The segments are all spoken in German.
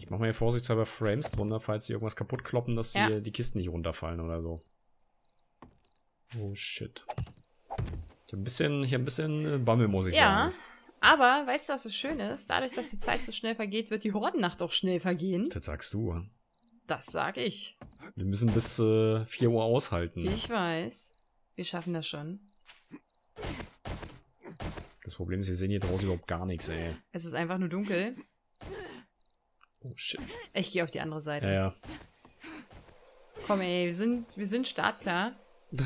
Ich mache mal hier vorsichtshalber Frames drunter, falls die irgendwas kaputt kloppen, dass Ja. die, die Kisten nicht runterfallen oder so. Oh shit. Ich hab ein bisschen, ich hab ein bisschen äh, Bammel, muss ich Ja. sagen. Aber, weißt du, was das Schöne ist? Dadurch, dass die Zeit so schnell vergeht, wird die Hordennacht auch schnell vergehen. Das sagst du. Das sag ich. Wir müssen bis äh, 4 Uhr aushalten. Ich weiß. Wir schaffen das schon. Das Problem ist, wir sehen hier draußen überhaupt gar nichts, ey. Es ist einfach nur dunkel. Oh shit. Ich gehe auf die andere Seite. Ja, ja. Komm, ey, wir sind, wir sind startklar.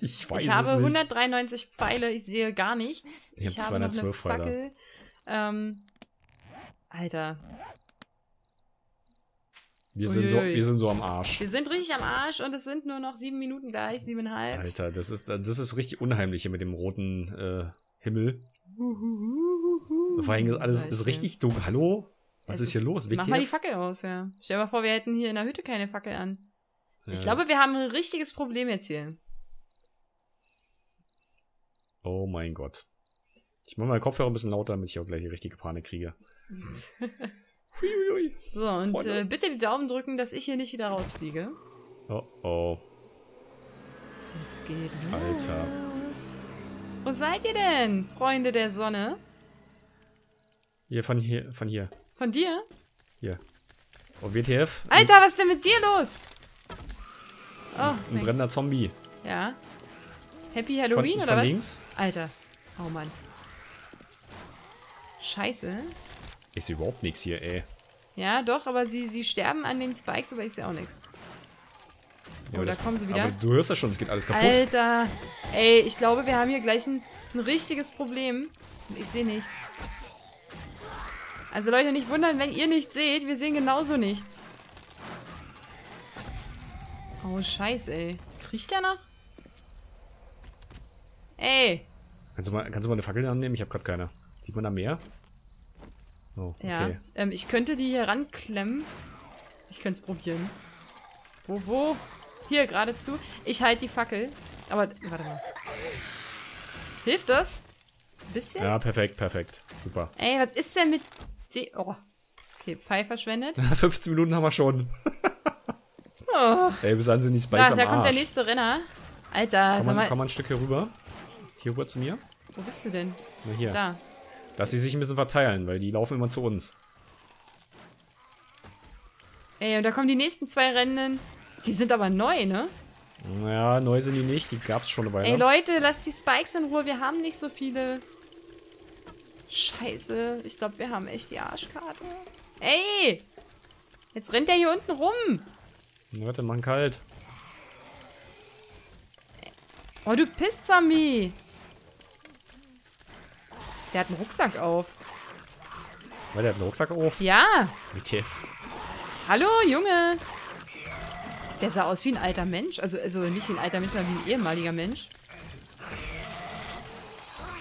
Ich weiß ich habe es nicht. 193 Pfeile, ich sehe gar nichts. Ich hab habe noch eine 212 Pfeile. Ähm, Alter, Wir sind, so, wir sind so am Arsch. wir sind richtig am Arsch und es sind nur noch sieben Minuten gleich, siebeneinhalb. Alter, das ist, das ist richtig unheimlich hier mit dem roten äh, Himmel. Vor allem ist alles ist richtig dunkel. Hallo? Was Es ist hier los? Mach mal die WTF? Fackel aus, ja. Stell dir mal vor, wir hätten hier in der Hütte keine Fackel an. Ich Ja. glaube, wir haben ein richtiges Problem jetzt hier. Oh mein Gott. Ich mache meinen Kopfhörer ein bisschen lauter, damit ich auch gleich die richtige Panik kriege. So, und äh, bitte die Daumen drücken, dass ich hier nicht wieder rausfliege. Oh oh. Es geht Alter. los. Wo seid ihr denn, Freunde der Sonne? Hier, von hier, von hier. Von dir? Hier. Oh, WTF? Alter, was ist denn mit dir los? Oh, Ein mein brennender Zombie. Ja. Happy Von, Halloween von oder was? links? Alter. Oh Mann. Scheiße. Ich sehe überhaupt nichts hier, ey. Ja, doch, aber sie, sie sterben an den Spikes, aber ich sehe auch nichts. Ja, Oh, da kommen sie wieder. Aber du hörst ja schon, es geht alles kaputt. Alter. Ey, ich glaube, wir haben hier gleich ein, ein richtiges Problem. Ich sehe nichts. Also Leute, nicht wundern, wenn ihr nichts seht. Wir sehen genauso nichts. Oh, scheiße, ey. Kriecht der noch? Ey. Kannst du mal, kannst du mal eine Fackel annehmen? Ich habe gerade keine. Sieht man da mehr? Oh, okay. Ja. Ähm, ich könnte die hier ranklemmen. Ich könnte es probieren. Wo, wo? Hier, geradezu. Ich halte die Fackel. Aber, warte mal. Hilft das? Ein bisschen? Ja, perfekt, perfekt. Super. Ey, was ist denn mit... Die oh. Okay, Pfeil verschwendet. 15 Minuten haben wir schon. Oh. Ey, bis dann sind die Spikes Da, am da kommt der nächste Renner. Alter, Komm sag mal, mal, komm mal ein Stück hier rüber. Hier rüber zu mir. wo bist du denn? Na hier. Da. Dass sie sich ein bisschen verteilen, weil die laufen immer zu uns. Ey, und da kommen die nächsten zwei Rennen. Die sind aber neu, ne? Naja, neu sind die nicht. Die gab's schon eine Weile. Ey, Leute, lasst die Spikes in Ruhe. Wir haben nicht so viele. Scheiße. Ich glaube, wir haben echt die Arschkarte. Ey! Jetzt rennt der hier unten rum. Leute, machen kalt. Oh, du Piss-Zombie. Der hat einen Rucksack auf. Weil der hat einen Rucksack auf. Ja. WTF. Hallo, Junge. Der sah aus wie ein alter Mensch. Also, also nicht wie ein alter Mensch, sondern wie ein ehemaliger Mensch.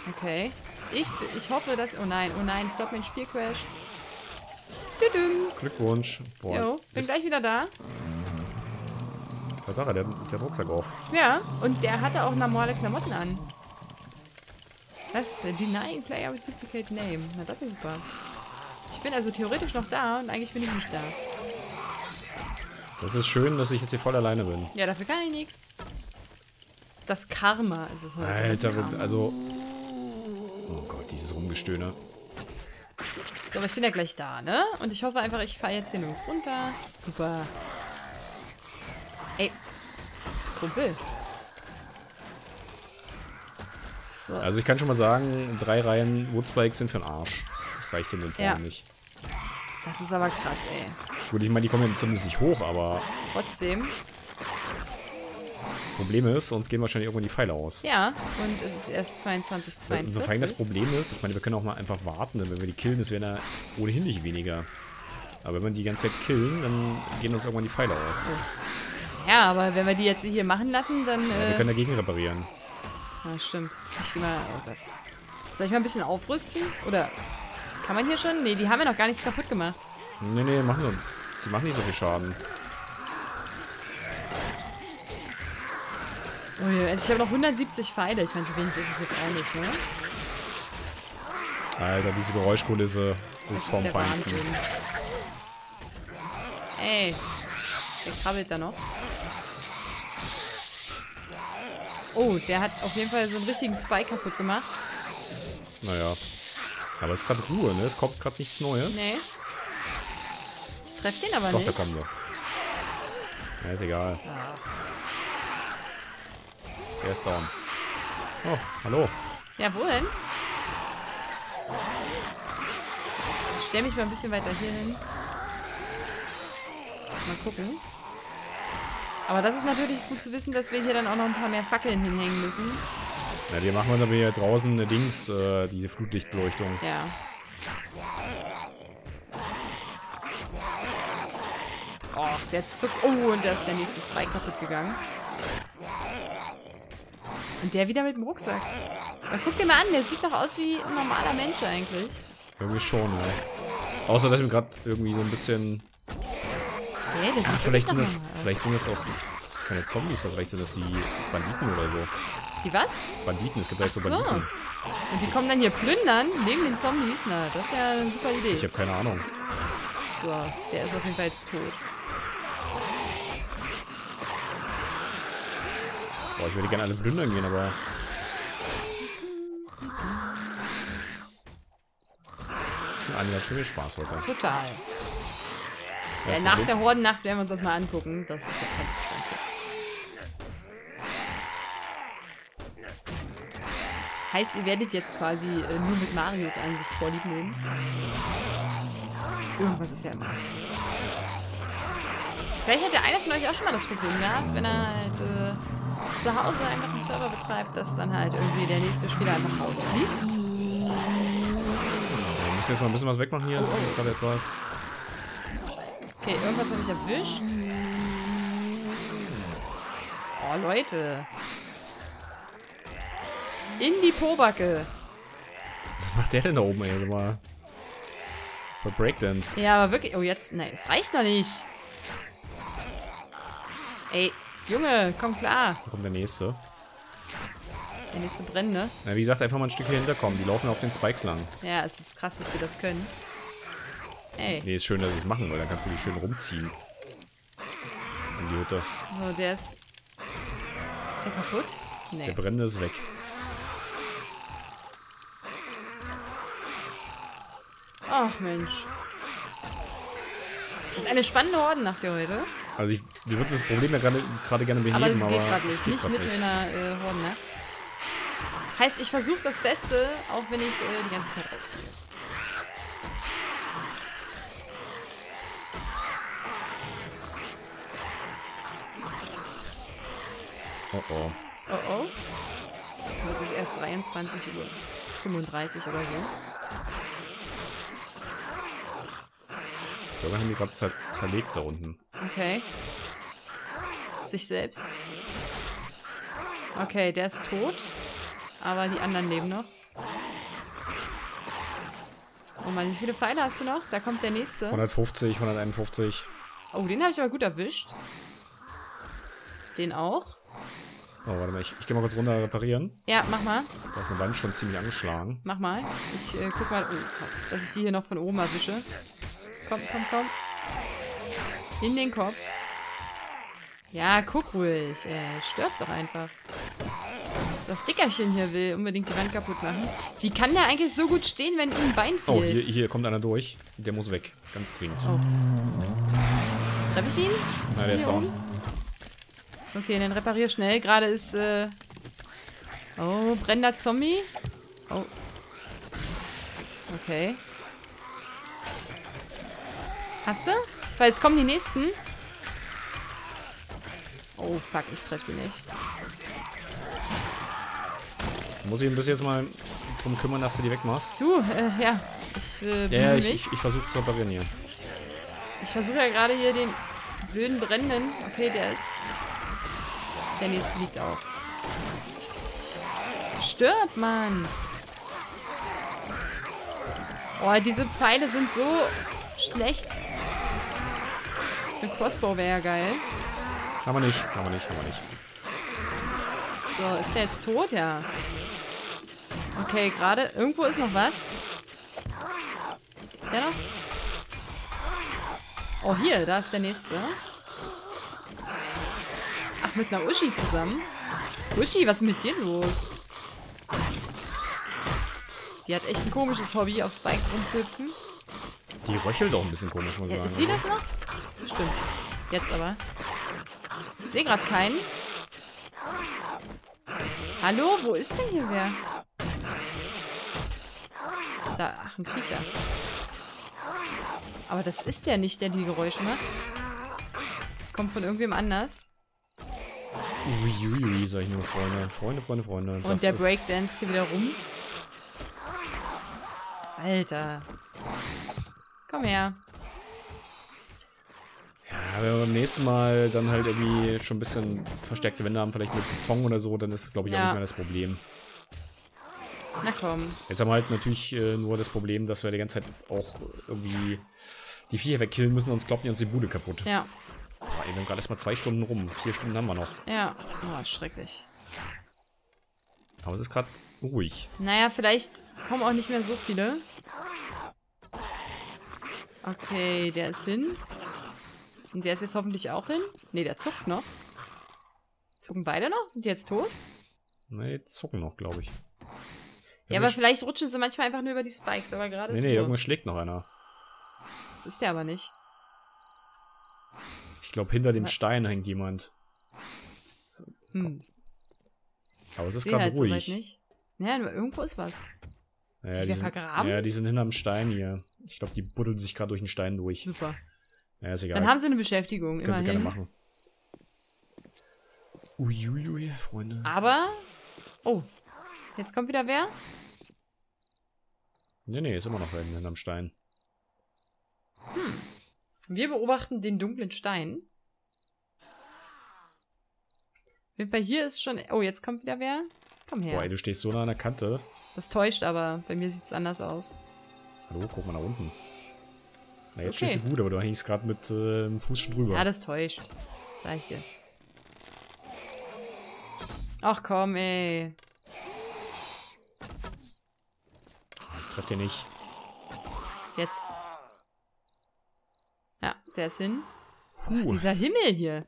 Okay. Ich, ich hoffe, dass... Oh nein, oh nein. Ich glaube, mein Spiel crasht. Glückwunsch. Boah. Jo, bin ist, gleich wieder da. er? Der, hat- der Rucksack auf. Ja, und der hatte auch normale Klamotten an. Was? Denying Player with Duplicate Name. Na, das ist super. Ich bin also theoretisch noch da und eigentlich bin ich nicht da. Das ist schön, dass ich jetzt hier voll alleine bin. Ja, dafür kann ich nichts. Das Karma ist es heute. Alter, also... Dieses Rumgestöhne. So, aber ich bin ja gleich da, ne? Und ich hoffe einfach, ich fahre jetzt hier nirgends runter. Super. Ey. Kumpel. Also ich kann schon mal sagen, drei Reihen Woodspikes sind für den Arsch. Das reicht in den Formen Ja. nicht. Das ist aber krass, ey. Gut, ich meine, die kommen ja zumindest nicht hoch, aber Trotzdem. Das Problem ist, uns gehen wahrscheinlich irgendwann die Pfeile aus. Ja, und es ist erst 22, Und so vor allem das 42. Problem ist, ich meine, wir können auch mal einfach warten, denn wenn wir die killen, das wären ja ohnehin nicht weniger. Aber wenn wir die ganze Zeit killen, dann gehen uns irgendwann die Pfeile aus. Ja, aber wenn wir die jetzt hier machen lassen, dann. Ja, wir Äh, können dagegen reparieren. ja, stimmt. Ich geh mal. Oh Gott. Soll ich mal ein bisschen aufrüsten? Oder. Kann man hier schon? Nee, die haben ja noch gar nichts kaputt gemacht. Nee, nee, machen nur. Die machen nicht so viel Schaden. Ui, also ich habe noch 170 Pfeile. Ich meine, so wenig ist es jetzt auch nicht, ne? Alter, diese Geräuschkulisse ist vom ist der Feinsten. Wahnsinn. Ey. Der krabbelt da noch. Oh, der hat auf jeden Fall so einen richtigen Spike kaputt gemacht. Naja. Aber es ist gerade Ruhe, ne? Es kommt gerade nichts Neues. Nee. Ich treffe den aber Doch, nicht. der kommt noch. Ja, ist egal. Ah. Der ist down. Oh, hallo. Ja, wo denn? Ich stelle mich mal ein bisschen weiter hier hin. Mal gucken. Aber das ist natürlich gut zu wissen, dass wir hier dann auch noch ein paar mehr Fackeln hinhängen müssen. Na, die machen wir dann hier draußen eine Dings, äh, diese Flutlichtbeleuchtung. Ja. Oh, der zuckt. Oh, und da ist der nächste Spike kaputt gegangen. Und der wieder mit dem Rucksack. Aber guck dir mal an, der sieht doch aus wie ein normaler Mensch eigentlich. Irgendwie schon, ja. Außer, dass ich mir gerade irgendwie so ein bisschen... Nee, der sieht Ach, wirklich vielleicht sind, das, vielleicht sind das auch keine Zombies, vielleicht sind das die Banditen oder so. Die was? Banditen, es gibt so so. Banditen. Und die kommen dann hier plündern neben den Zombies. Na, das ist ja eine super Idee. Ich habe keine Ahnung. So, der ist auf jeden Fall jetzt tot. Boah, ich würde gerne alle plündern gehen, aber... Anja hat schon viel Spaß heute. Total. Ja, Ja, nach der Hordennacht werden wir uns das mal angucken. Das ist ja ganz verständlich. Heißt, ihr werdet jetzt quasi äh, nur mit Marios Ansicht vorlieb nehmen. Irgendwas ist ja immer. Vielleicht hat ja einer von euch auch schon mal das Problem gehabt, wenn er halt äh, zu Hause einfach einen Server betreibt, dass dann halt irgendwie der nächste Spieler einfach rausfliegt. Wir müssen jetzt mal ein bisschen was wegmachen hier. Ist gerade etwas... Okay, irgendwas habe ich erwischt. Oh, Leute. In die Pobacke. Was macht der denn da oben, ey? Sag mal. Für Breakdance. Ja, aber wirklich. Oh, jetzt. Nein, es reicht noch nicht. Ey, Junge, komm klar. Da kommt der nächste. Der nächste Brände. Na, wie gesagt, einfach mal ein Stück hier hinterkommen. Die laufen auf den Spikes lang. Ja, es ist krass, dass wir das können. Ey, Nee, ist schön, dass sie es machen, weil dann kannst du die schön rumziehen. In die Hütte. so, der ist. Ist der kaputt? Der Nee. Brennende ist weg. Ach, Mensch. Das ist eine spannende Hordennacht hier heute. Also ich, wir würden das Problem ja gerade gerne beheben, Aber aber, geht gerade nicht. Nicht mitten in einer äh, Hordennacht. Heißt, ich versuche das Beste, auch wenn ich äh, die ganze Zeit rausfliege. Oh oh. Oh oh. Das ist erst 23 Uhr. 35 oder so. Ich glaube, wir haben die gerade zer zerlegt da unten. Okay. Sich selbst. Okay, der ist tot. Aber die anderen leben noch. Oh Mann, wie viele Pfeile hast du noch? Da kommt der nächste. 150, 151. Oh, den habe ich aber gut erwischt. Den auch. Oh, warte mal, ich, ich gehe mal kurz runter reparieren. Ja, mach mal. Da ist eine Wand schon ziemlich angeschlagen. Mach mal. Ich äh, guck mal. Oh, krass, dass ich die hier noch von oben erwische. Komm, komm, komm. In den Kopf. Ja, guck ruhig. Ey, stirb doch einfach. Das Dickerchen hier will unbedingt die Wand kaputt machen. Wie kann der eigentlich so gut stehen, wenn ihm ein Bein Oh, fehlt? hier, hier kommt einer durch. Der muss weg. Ganz dringend. Oh. Treffe ich ihn? Na, der ist down. Okay, dann reparier schnell. Gerade ist, äh... Oh, brennender Zombie. Oh. Okay. Hast du? Weil jetzt kommen die nächsten. Oh, fuck, ich treffe die nicht. Muss ich ein bisschen jetzt mal drum kümmern, dass du die wegmachst? Du, äh, ja. Ich äh, Ja, bemühe ja, ich, mich. ich, ich versuche zu reparieren hier. Ich versuche ja gerade hier den blöden Brennenden. Okay, der ist. Der nächste liegt auch. Stirb, Mann! Oh, diese Pfeile sind so schlecht. So ein Crossbow wäre ja geil. Haben wir nicht, haben wir nicht, haben wir nicht. So, ist der jetzt tot? Ja. Okay, gerade. Irgendwo ist noch was. Der noch? Oh, hier, da ist der nächste. Ach, mit einer Uschi zusammen. Uschi, was ist mit dir los? Die hat echt ein komisches Hobby, auf Spikes rumzuhüpfen. Die röchelt auch ein bisschen komisch, muss ich Ja, sagen. ist sie das noch? Stimmt. Jetzt aber. Ich sehe gerade keinen. Hallo, wo ist denn hier wer? Da, ach, ein Kriecher. Aber das ist der nicht, der die Geräusche macht. Kommt von irgendwem anders. Uiuiui, sag ich nur, Freunde. Freunde, Freunde, Freunde. Und Das der Breakdance hier wieder rum. Alter. Komm her. Ja, wenn wir beim nächsten Mal dann halt irgendwie schon ein bisschen verstärkte Wände haben, vielleicht mit Beton oder so, dann ist es, glaube ich, auch Ja. nicht mehr das Problem. Na komm. Jetzt haben wir halt natürlich äh, nur das Problem, dass wir die ganze Zeit auch irgendwie die Viecher wegkillen müssen, sonst kloppt die uns die Bude kaputt. Ja. Boah, ey, wir haben gerade erst mal zwei Stunden rum. Vier Stunden haben wir noch. Ja. Oh, schrecklich. Aber es ist gerade ruhig. Naja, vielleicht kommen auch nicht mehr so viele. Okay, der ist hin. Und der ist jetzt hoffentlich auch hin. Ne, der zuckt noch. Zucken beide noch? Sind die jetzt tot? Ne, zucken noch, glaube ich. Ja, aber vielleicht rutschen sie manchmal einfach nur über die Spikes, aber gerade Nee, ist nee, Ruhe. irgendwas schlägt noch einer. Das ist der aber nicht. Ich glaube, hinter dem Was? Stein hängt jemand. Hm. Aber es ist gerade halt ruhig. nicht. Ja, nur irgendwo ist was. Ja, Sich die sind, vergraben? Ja, die sind hinterm Stein hier. Ich glaube, die buddeln sich gerade durch den Stein durch. Super. Ja, ist egal. Dann haben sie eine Beschäftigung, Können sie gerne immerhin. machen. Uiuiui, Freunde. Aber. Oh. Jetzt kommt wieder wer? Nee, nee, ist immer noch hinten hinterm Stein. Wir beobachten den dunklen Stein. Auf jeden Fall hier ist schon. Oh, jetzt kommt wieder wer. Komm her. Boah, ey, du stehst so nah an der Kante. Das täuscht aber. Bei mir sieht es anders aus. Hallo, guck mal nach unten. Na, jetzt okay. stehst du gut, aber du hängst gerade mit äh, dem Fuß schon drüber. Ja, das täuscht. Sag ich dir. Ach komm, ey. Trefft ihr nicht. Jetzt. Ja, der ist hin. Puh. Dieser Himmel hier.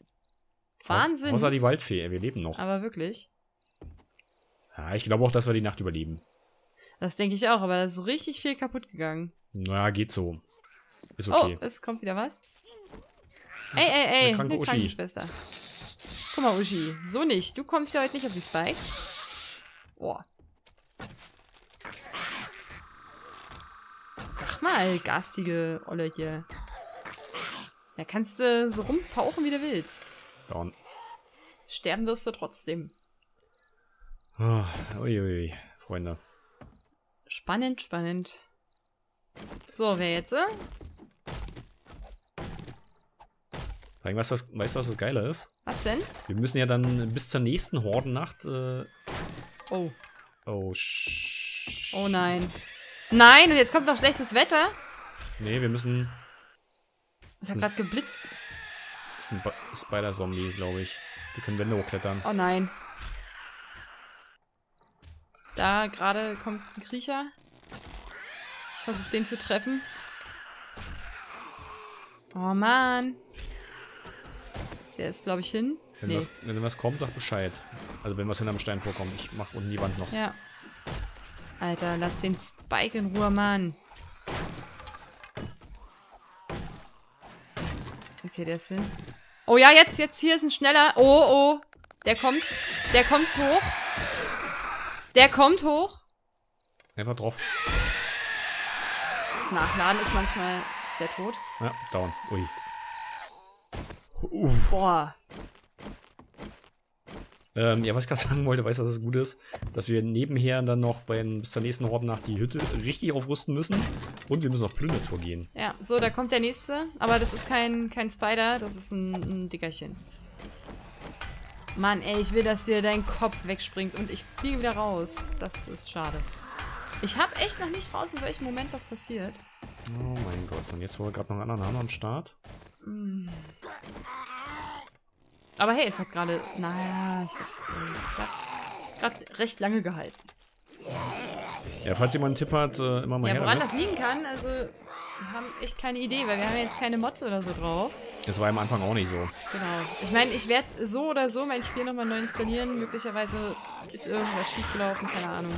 Wahnsinn. Außer die Waldfee, wir leben noch. Aber wirklich. Ja, ich glaube auch, dass wir die Nacht überleben. Das denke ich auch, aber da ist richtig viel kaputt gegangen. Na, geht so. Ist okay. Oh, es kommt wieder was. Ey, ey, ey, Eine kranke eine. Krankenschwester. Guck mal, Uschi. So nicht. Du kommst ja heute nicht auf die Spikes. Boah. Sag mal, garstige Olle hier. Da kannst du so rumfauchen, wie du willst. Down. Sterben wirst du trotzdem. Oh, uiui, Freunde. Spannend, spannend. So, wer jetzt? Äh? Vor allem, was das, weißt du, was das Geile ist? Was denn? Wir müssen ja dann bis zur nächsten Hordennacht. Äh, Oh. oh, sch Oh nein. Nein, und jetzt kommt noch schlechtes Wetter. Nee, wir müssen. Es hat gerade geblitzt. Das ist ein Spider-Zombie, glaube ich. Die können Wände hochklettern. Oh nein. Da gerade kommt ein Kriecher. Ich versuche den zu treffen. Oh Mann. Der ist, glaube ich, hin. Wenn, Nee. was, wenn was kommt, sag Bescheid. Also, wenn was hinterm Stein vorkommt. Ich mach unten die Wand noch. Ja. Alter, lass den Spike in Ruhe, Mann. Okay, der ist hin. Oh ja, jetzt, jetzt, hier ist ein schneller. Oh, oh. Der kommt. Der kommt hoch. Der kommt hoch. Einfach drauf. Das Nachladen ist manchmal. Ist der tot? Ja, down. Ui. Boah. Ähm, ja, was ich gerade sagen wollte, weißt du, dass es gut ist, dass wir nebenher dann noch beim, bis zur nächsten Hordennacht die Hütte richtig aufrüsten müssen. Und wir müssen auf Plündertour gehen. Ja, so, da kommt der nächste. Aber das ist kein, kein Spider, das ist ein, ein Dickerchen. Mann, ey, ich will, dass dir dein Kopf wegspringt und ich fliege wieder raus. Das ist schade. Ich habe echt noch nicht raus, in welchem Moment was passiert. Oh mein Gott. Und jetzt, wo wir gerade noch einen anderen haben am Start. Aber hey, es hat gerade, naja, ich glaube, gerade recht lange gehalten. Ja, falls jemand einen Tipp hat, äh, immer mal Ja, her woran damit. das liegen kann, also haben echt keine Idee, weil wir haben jetzt keine Mods oder so drauf. Das war am Anfang auch nicht so. Genau. Ich meine, ich werde so oder so mein Spiel nochmal neu installieren. Möglicherweise ist irgendwas schiefgelaufen, keine Ahnung.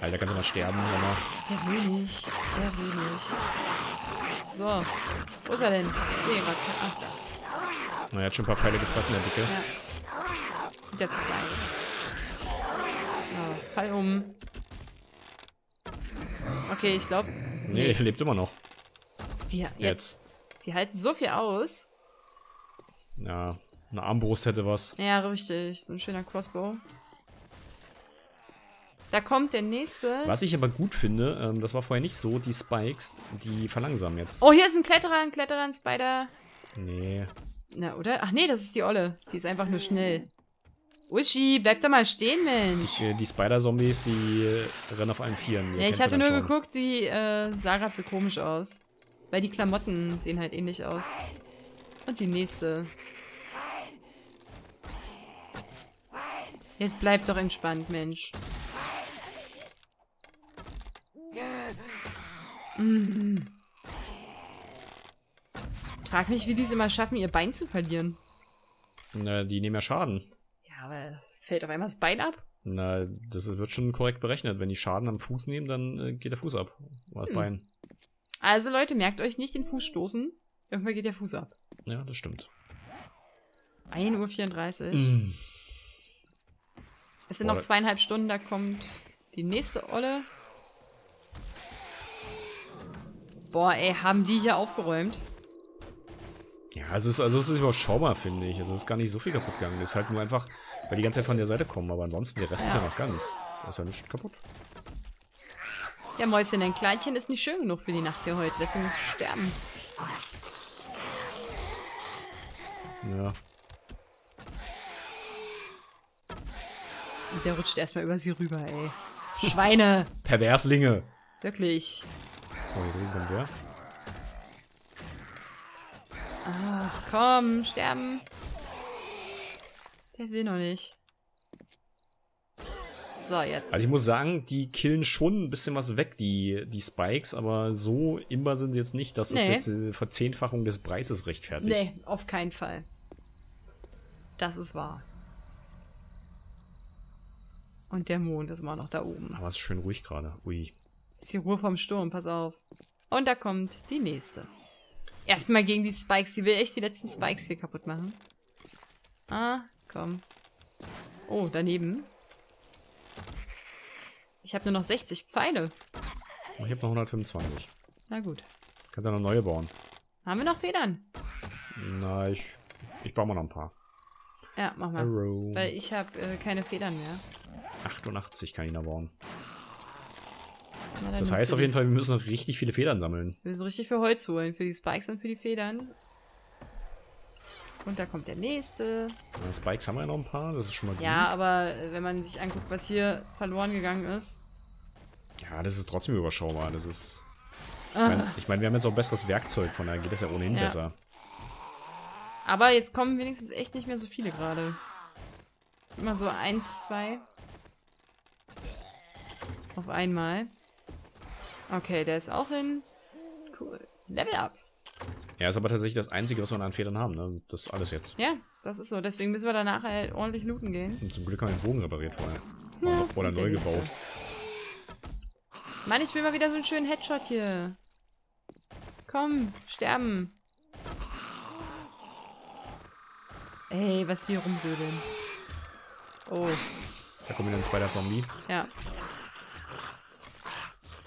Alter, kannst du mal sterben, Sommer. Der will nicht. Der will nicht. So. Wo ist er denn? Ich sehe gerade. Ach, da. Na, er hat schon ein paar Pfeile gefressen, der Dicke. Ja. Das sind ja zwei. Oh, fall um. Okay, ich glaube, Nee, er lebt immer noch. die, jetzt. Jetzt. die halten so viel aus. Ja, eine Armbrust hätte was. Ja, richtig. So ein schöner Crossbow. Da kommt der nächste. Was ich aber gut finde, ähm, das war vorher nicht so, die Spikes, die verlangsamen jetzt. Oh, hier ist ein Kletterer, ein Kletterer, ein Spider. Nee. Na, oder? Ach nee, das ist die Olle. Die ist einfach nur schnell. Uschi, bleib doch mal stehen, Mensch. Äh, Die Spider-Zombies, die äh, rennen auf allen Vieren. Ja, ich hatte nur schon. geguckt, die äh, sah grad so komisch aus. Weil die Klamotten sehen halt ähnlich aus. Und die nächste. Jetzt bleib doch entspannt, Mensch. Mhm. Frag mich, wie die es immer schaffen, ihr Bein zu verlieren. Na, die nehmen ja Schaden. Ja, aber fällt auf einmal das Bein ab? Na, das ist- wird schon korrekt berechnet. Wenn die Schaden am Fuß nehmen, dann äh, geht der Fuß ab. Oder das Hm. Bein. Also Leute, merkt euch nicht den Fuß stoßen. Irgendwann geht der Fuß ab. Ja, das stimmt. 1.34 Uhr. Mm. Es sind Boah, noch zweieinhalb Stunden, da kommt die nächste Olle. Boah, ey, haben die hier aufgeräumt? Ja, es ist, also es ist überschaubar, finde ich. Also es ist gar nicht so viel kaputt gegangen. Es ist halt nur einfach, weil die ganze Zeit von der Seite kommen. Aber ansonsten, der Rest ist Ja. ja noch ganz. Da ist ja nicht kaputt. Ja, Mäuschen, dein Kleinchen ist nicht schön genug für die Nacht hier heute, deswegen muss es sterben. Ja. Und der rutscht erstmal über sie rüber, ey. Schweine! Perverslinge. Wirklich. Oh, hier drüben kommt wer. Komm, sterben. Der will noch nicht. So, jetzt. Also ich muss sagen, die killen schon ein bisschen was weg, die, die Spikes, aber so immer sind sie jetzt nicht, dass es Nee. jetzt eine Verzehnfachung des Preises rechtfertigt. Nee, auf keinen Fall. Das ist wahr. Und der Mond ist immer noch da oben. Aber es ist schön ruhig gerade. Ui. Ist die Ruhe vom Sturm, pass auf. Und da kommt die nächste. Erstmal gegen die Spikes. Die will echt die letzten Spikes hier kaputt machen. Ah, komm. Oh, daneben. Ich habe nur noch 60 Pfeile. Oh, Ich habe noch 125. Na gut. Kannst ja noch neue bauen. Haben wir noch Federn? Na, ich, ich baue mal noch ein paar. Ja, mach mal. Arrow. Weil ich habe äh, keine Federn mehr. 88 kann ich da bauen. Na, Das heißt auf jeden Fall, wir müssen noch richtig viele Federn sammeln. Wir müssen richtig für Holz holen. Für die Spikes und für die Federn. Und da kommt der nächste. Ja, Spikes haben wir ja noch ein paar, das ist schon mal gut. Ja, aber äh, wenn man sich anguckt, was hier verloren gegangen ist. Ja, das ist trotzdem überschaubar. Das ist. Ich Ah. meine, ich mein, wir haben jetzt auch besseres Werkzeug, von daher geht das ja ohnehin Ja. besser. Aber jetzt kommen wenigstens echt nicht mehr so viele gerade. Sind immer so eins, zwei. Auf einmal. Okay, der ist auch hin. Cool. Level up. Ja, ist aber tatsächlich das Einzige, was wir an Federn haben. Ne? Das ist alles jetzt. Ja, das ist so. Deswegen müssen wir danach halt ordentlich looten gehen. Und zum Glück haben wir den Bogen repariert vorher. Ja, Oder, neu gebaut. Mann, ich will mal wieder so einen schönen Headshot hier. Komm, sterben. Ey, was die hier rumblödeln. Oh, Da kommt wieder ein zweiter Zombie. ja.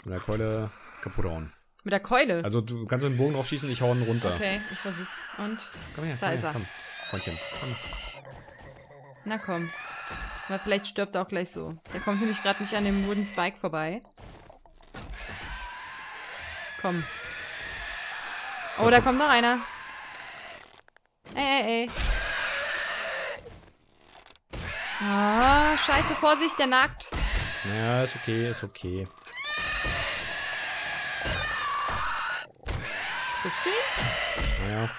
Mit der Keule kaputt hauen. Mit der Keule. Also du kannst den Bogen draufschießen, ich hau ihn runter. Okay, ich versuch's. Und? Komm her, Da komm ist her, er. komm. Freundchen, komm. Na komm. Aber vielleicht stirbt er auch gleich so. Der kommt nämlich gerade nicht an dem Wooden Spike vorbei. Komm. Oh, da kommt noch einer. Ey, ey, ey. Ah, scheiße, Vorsicht, der nagt. Ja, ist okay, ist okay. Ihn? Naja.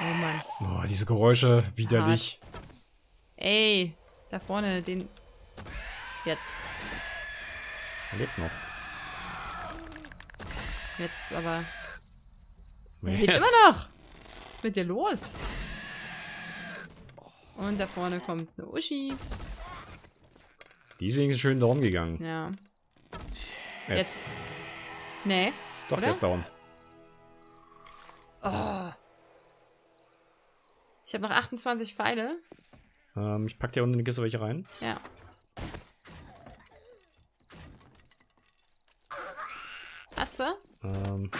Oh Mann. Oh, diese Geräusche, widerlich. Ey, da vorne, den... Jetzt. Er lebt noch. Jetzt aber. Er lebt immer noch. Was ist mit dir los? Und da vorne kommt eine Uschi. Die ist wenigstens schön down gegangen. Ja. Jetzt. Jetzt. Nee. Doch, oder? der ist down. Oh. Ich habe noch 28 Pfeile. Ähm, ich pack dir unten in die Kiste welche rein. Ja. Hast du? Ähm,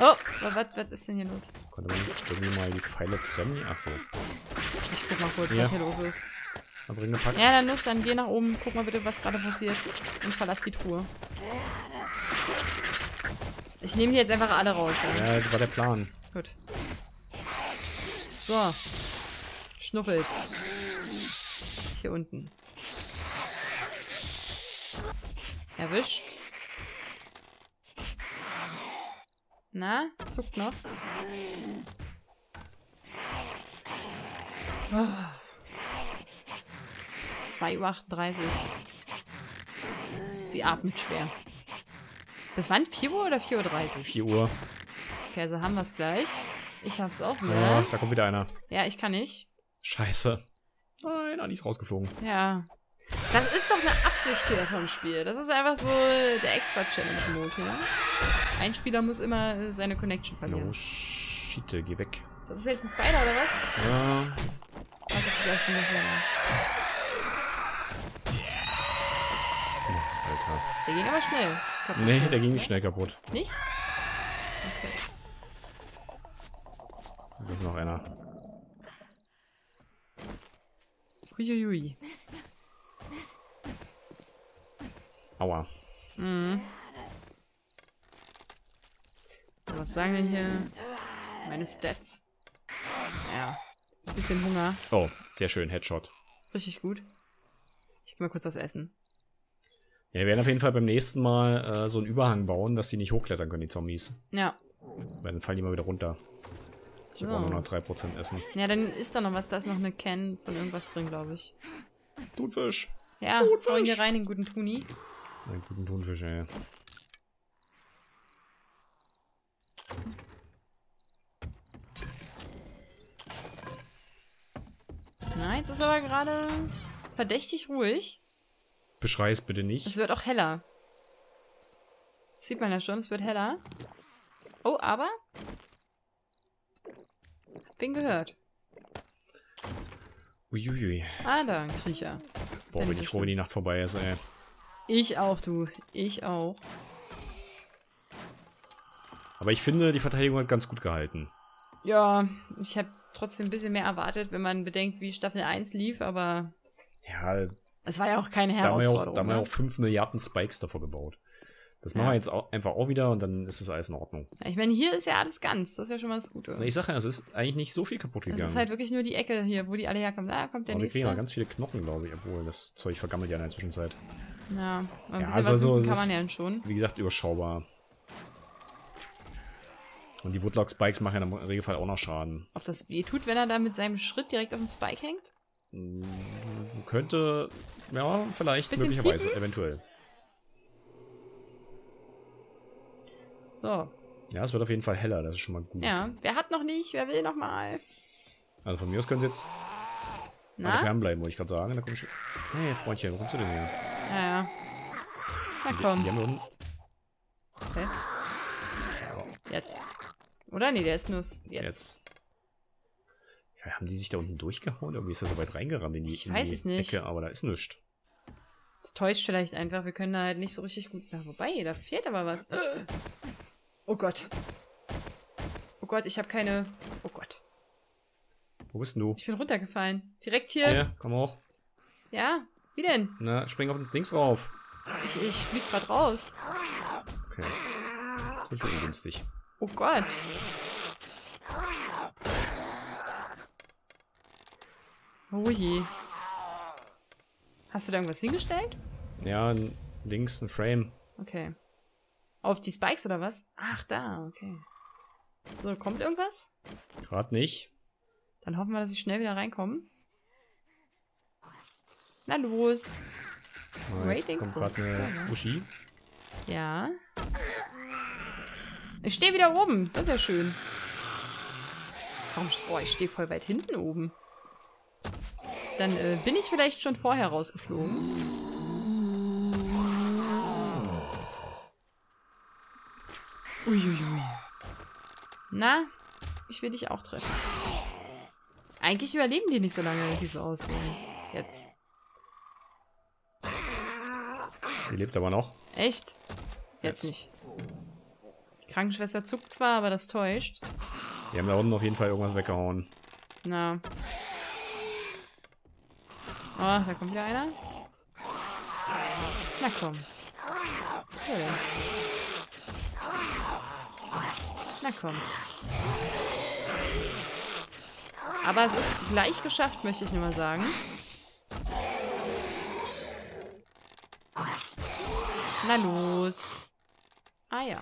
Oh, was, was ist denn hier los? konnte man irgendwie mal die Pfeile trennen? Achso. Ich guck mal kurz, Ja. was hier los ist. Dann bring eine Pack. Ja, dann los, dann geh nach oben, guck mal bitte, was gerade passiert. Und verlass die Truhe. Ich nehme die jetzt einfach alle raus. Ja? Ja, das war der Plan. Gut. So. Schnuffels. Hier unten. Erwischt. Na, zuckt noch. Oh. 2.38 Uhr. Sie atmet schwer. Bis wann? 4 Uhr oder 4.30 Uhr? 4 Uhr. Okay, also haben wir es gleich. Ich hab's auch Ja, wieder. da kommt wieder einer. Ja, ich kann nicht. Scheiße. Nein, Anni ist rausgeflogen. Ja. Das ist doch eine Absicht hier vom Spiel. Das ist einfach so der extra Challenge-Mode hier. Ein Spieler muss immer seine Connection verlieren. shit, geh weg. Das ist jetzt ein Spider oder was? Ja, Also vielleicht nicht mehr. Alter. Der ging aber schnell. Kaputt. Nee, der ging nicht schnell kaputt. Nicht? Okay. Da ist noch einer. Huiuiui. Aua. Mhm. Was sagen denn hier meine Stats? Ja. Ein bisschen Hunger. Oh, sehr schön. Headshot. Richtig gut. Ich geh mal kurz was essen. Ja, wir werden auf jeden Fall beim nächsten Mal äh, so einen Überhang bauen, dass die nicht hochklettern können, die Zombies. Ja. Weil dann fallen die mal wieder runter. Ich habe auch So. nur noch 3% Essen. Ja, dann ist da noch was. Da ist noch eine Can von irgendwas drin, glaube ich. Thunfisch. Ja, Thunfisch. ihn hier rein, den guten Tuni. Einen guten Thunfisch, ey. Na, jetzt ist aber gerade verdächtig ruhig. Beschrei es bitte nicht. Es wird auch heller. Sieht man ja schon, es wird heller. Oh, aber... Hab wen gehört. Uiuiui. Ah, da, ein Kriecher. Ist Boah, ja bin ich froh, wenn die Nacht vorbei ist, ey. schlimm. Ich auch, du. Ich auch. Aber ich finde, die Verteidigung hat ganz gut gehalten. Ja, ich habe trotzdem ein bisschen mehr erwartet, wenn man bedenkt, wie Staffel 1 lief, aber Ja, es war ja auch keine da haben wir ja auch, Herausforderung. da haben wir ja ne? auch 5 Milliarden Spikes davor gebaut. Das machen Ja. wir jetzt auch, einfach auch wieder und dann ist es alles in Ordnung. Ja, ich meine, hier ist ja alles ganz. Das ist ja schon mal das Gute. Ich sag ja, es ist eigentlich nicht so viel kaputt Das gegangen. ist halt wirklich nur die Ecke hier, wo die alle herkommen. Da kommt der Aber wir kriegen ja nächste. ganz viele Knochen, glaube ich, obwohl das Zeug vergammelt ja in der Zwischenzeit. Ja, aber ein Ja, bisschen also was es kann man ja schon. Wie gesagt, überschaubar. Und die Woodlock Spikes machen ja im Regelfall auch noch Schaden. Ob das weh tut, wenn er da mit seinem Schritt direkt auf dem Spike hängt? Könnte, ja, vielleicht, Bisschen möglicherweise, ziepen? eventuell. So. Ja, es wird auf jeden Fall heller, das ist schon mal gut. Ja, wer hat noch nicht? Wer will noch mal? Also von mir aus können sie jetzt Na? fernbleiben, wollte ich gerade sagen. Da komm ich... Hey, Freundchen, wo kommst du denn her? Ja, ja. Na Die, die komm, haben wir unten... okay. Jetzt. Oder? Nee, der ist nur jetzt. Jetzt. Ja, haben die sich da unten durchgehauen? Irgendwie ist er so weit reingerannt in die, Ich in weiß die es nicht. Ecke, aber da ist nichts. Das täuscht vielleicht einfach. Wir können da halt nicht so richtig gut. Na, wobei, da fehlt aber was. Oh Gott. Oh Gott, ich habe keine. Oh Gott. Wo bist denn du? Ich bin runtergefallen. Direkt hier. Ja, komm hoch. Ja. Wie denn? Na, spring auf den Dings rauf. Ich, ich flieg grad raus. Okay. Das ist ungünstig. Oh Gott. Oh je. Hast du da irgendwas hingestellt? Ja, links ein Frame. Okay. Auf die Spikes oder was? Ach, da, okay. So, kommt irgendwas? Gerade nicht. Dann hoffen wir, dass ich schnell wieder reinkomme. Na los. Ah, jetzt Waiting kommt gerade eine. Uschi. Ja. Ich stehe wieder oben. Das ist ja schön. Warum? Boah, ich stehe voll weit hinten oben. Dann äh, bin ich vielleicht schon vorher rausgeflogen. Uiuiui. Na, ich will dich auch treffen. Eigentlich überleben die nicht so lange, wie so aussehen. Jetzt. Die lebt aber noch. Echt? Jetzt, Jetzt. nicht. Die Krankenschwester zuckt zwar, aber das täuscht. Die haben da unten auf jeden Fall irgendwas weggehauen. Na. Oh, da kommt wieder einer. Na komm. Okay. Na komm. Aber es ist gleich geschafft, möchte ich nur mal sagen. Na los. Ah ja.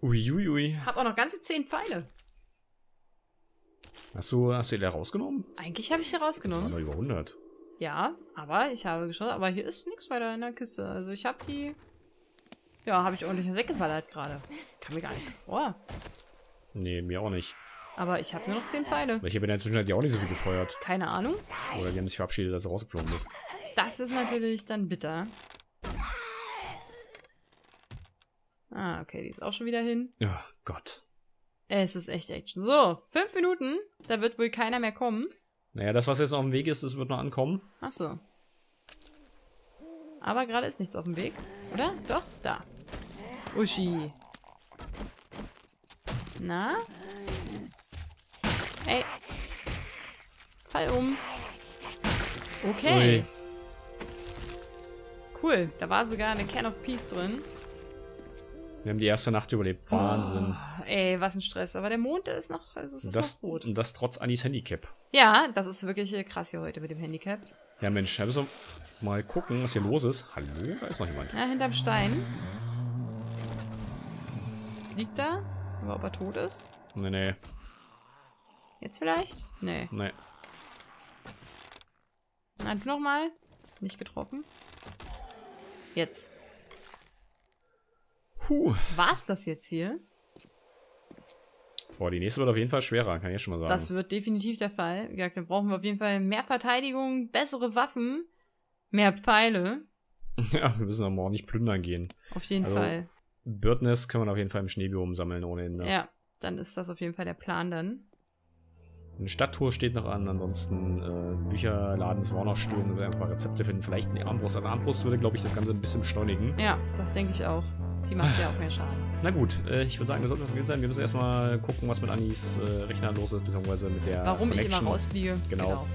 Uiuiui. Ui, ui. Hab auch noch ganze zehn Pfeile. Hast du, hast du die da rausgenommen? Eigentlich habe ich die rausgenommen. Das waren noch über 100. Ja, aber ich habe geschaut, aber hier ist nichts weiter in der Kiste. Also ich habe die... Ja, habe ich ordentlich Säcke verballert gerade. Kam mir gar nicht so vor. Nee, mir auch nicht. Aber ich habe nur noch 10 Pfeile. Ich habe in der Zwischenzeit ja auch nicht so viel gefeuert. Keine Ahnung. Oder die haben sich verabschiedet, dass du rausgeflogen bist. Das ist natürlich dann bitter. Ah, okay, die ist auch schon wieder hin. Ja, Gott. Es ist echt Action. So, fünf Minuten. Da wird wohl keiner mehr kommen. Naja, das, was jetzt auf dem Weg ist, das wird noch ankommen. Ach so. Aber gerade ist nichts auf dem Weg. Oder? Doch, da. Uschi. Na? Ey. Fall um. Okay. Ui. Cool. Da war sogar eine Can of Peace drin. Wir haben die erste Nacht überlebt. Wahnsinn. Oh, ey, was ein Stress. Aber der Mond ist noch, also es ist das, noch rot. Und das trotz Anis Handicap. Ja, das ist wirklich krass hier heute mit dem Handicap. Ja, Mensch, da müssen wir mal gucken, was hier los ist. Hallo, da ist noch jemand. Ja, hinterm Stein. Was liegt da? Aber ob er tot ist? Nee, nee. Jetzt vielleicht? Nee. Nee. Na, du nochmal. Nicht getroffen. Jetzt. Puh. War's das jetzt hier? Boah, die nächste wird auf jeden Fall schwerer, kann ich schon mal sagen. Das wird definitiv der Fall. Ja, dann brauchen wir auf jeden Fall mehr Verteidigung, bessere Waffen, mehr Pfeile. Ja, wir müssen aber auch nicht plündern gehen. Auf jeden also, Fall. Birdnest kann man auf jeden Fall im Schneebiom sammeln ohne Ende. Ja, dann ist das auf jeden Fall der Plan dann. Eine Stadttour steht noch an, ansonsten äh, Bücherladen müssen wir auch noch stürmen und ein paar Rezepte finden. Vielleicht eine Armbrust. Eine Armbrust würde, glaube ich, das Ganze ein bisschen beschleunigen. Ja, das denke ich auch. Die macht ja auch mehr Schaden. Na gut, äh, ich würde sagen, wir sollten es sein. Wir müssen erstmal gucken, was mit Anis äh, Rechner los ist, beziehungsweise mit der. Warum Connection. ich immer rausfliege. Genau. genau.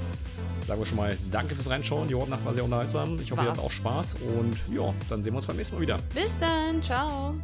Sagen wir schon mal danke fürs Reinschauen. Die Hortnacht war sehr unterhaltsam. Ich hoffe, War's. ihr habt auch Spaß. Und ja, dann sehen wir uns beim nächsten Mal wieder. Bis dann. Ciao.